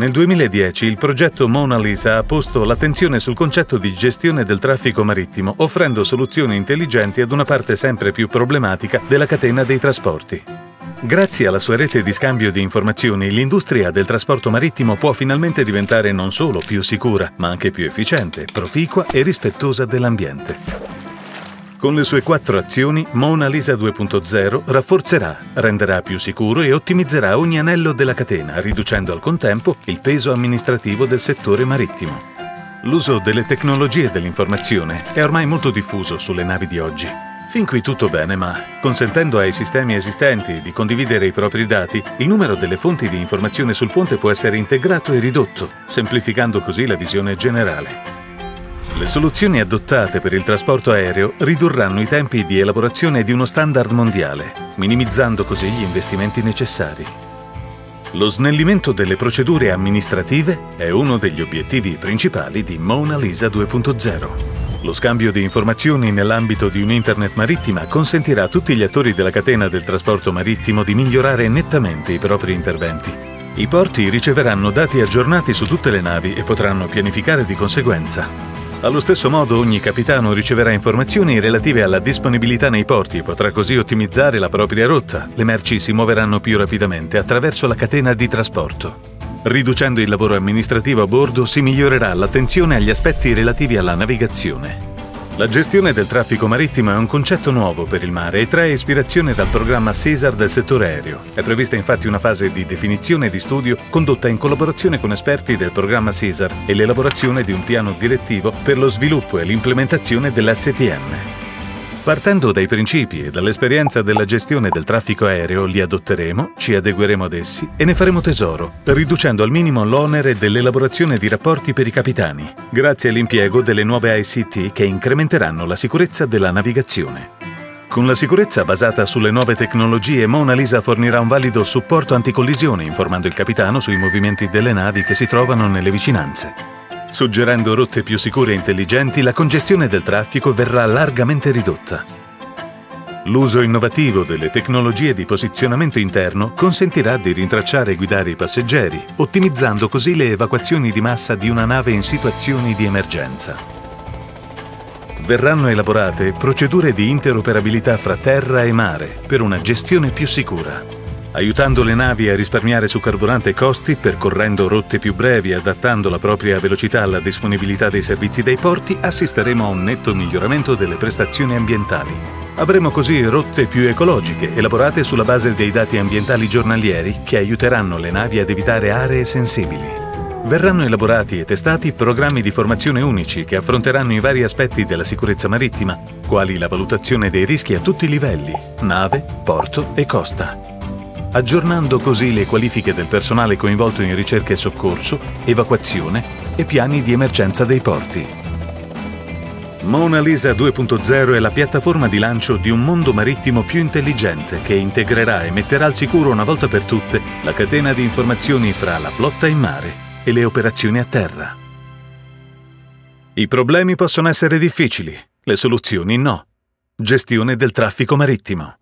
Nel 2010 il progetto Mona Lisa ha posto l'attenzione sul concetto di gestione del traffico marittimo, offrendo soluzioni intelligenti ad una parte sempre più problematica della catena dei trasporti. Grazie alla sua rete di scambio di informazioni, l'industria del trasporto marittimo può finalmente diventare non solo più sicura, ma anche più efficiente, proficua e rispettosa dell'ambiente. Con le sue quattro azioni, Mona Lisa 2.0 rafforzerà, renderà più sicuro e ottimizzerà ogni anello della catena, riducendo al contempo il peso amministrativo del settore marittimo. L'uso delle tecnologie dell'informazione è ormai molto diffuso sulle navi di oggi. Fin qui tutto bene, ma consentendo ai sistemi esistenti di condividere i propri dati, il numero delle fonti di informazione sul ponte può essere integrato e ridotto, semplificando così la visione generale. Le soluzioni adottate per il trasporto aereo ridurranno i tempi di elaborazione di uno standard mondiale, minimizzando così gli investimenti necessari. Lo snellimento delle procedure amministrative è uno degli obiettivi principali di Mona Lisa 2.0. Lo scambio di informazioni nell'ambito di un'Internet marittima consentirà a tutti gli attori della catena del trasporto marittimo di migliorare nettamente i propri interventi. I porti riceveranno dati aggiornati su tutte le navi e potranno pianificare di conseguenza. Allo stesso modo ogni capitano riceverà informazioni relative alla disponibilità nei porti e potrà così ottimizzare la propria rotta. Le merci si muoveranno più rapidamente attraverso la catena di trasporto. Riducendo il lavoro amministrativo a bordo si migliorerà l'attenzione agli aspetti relativi alla navigazione. La gestione del traffico marittimo è un concetto nuovo per il mare e trae ispirazione dal programma CESAR del settore aereo. È prevista infatti una fase di definizione e di studio condotta in collaborazione con esperti del programma CESAR e l'elaborazione di un piano direttivo per lo sviluppo e l'implementazione dell'STM. Partendo dai principi e dall'esperienza della gestione del traffico aereo, li adotteremo, ci adegueremo ad essi e ne faremo tesoro, riducendo al minimo l'onere dell'elaborazione di rapporti per i capitani, grazie all'impiego delle nuove ICT che incrementeranno la sicurezza della navigazione. Con la sicurezza basata sulle nuove tecnologie, Mona Lisa fornirà un valido supporto anticollisione informando il capitano sui movimenti delle navi che si trovano nelle vicinanze. Suggerendo rotte più sicure e intelligenti, la congestione del traffico verrà largamente ridotta. L'uso innovativo delle tecnologie di posizionamento interno consentirà di rintracciare e guidare i passeggeri, ottimizzando così le evacuazioni di massa di una nave in situazioni di emergenza. Verranno elaborate procedure di interoperabilità fra terra e mare per una gestione più sicura aiutando le navi a risparmiare su carburante e costi, percorrendo rotte più brevi e adattando la propria velocità alla disponibilità dei servizi dei porti, assisteremo a un netto miglioramento delle prestazioni ambientali. Avremo così rotte più ecologiche, elaborate sulla base dei dati ambientali giornalieri che aiuteranno le navi ad evitare aree sensibili. Verranno elaborati e testati programmi di formazione unici che affronteranno i vari aspetti della sicurezza marittima, quali la valutazione dei rischi a tutti i livelli, nave, porto e costa aggiornando così le qualifiche del personale coinvolto in ricerca e soccorso, evacuazione e piani di emergenza dei porti. Mona Lisa 2.0 è la piattaforma di lancio di un mondo marittimo più intelligente che integrerà e metterà al sicuro una volta per tutte la catena di informazioni fra la flotta in mare e le operazioni a terra. I problemi possono essere difficili, le soluzioni no. Gestione del traffico marittimo.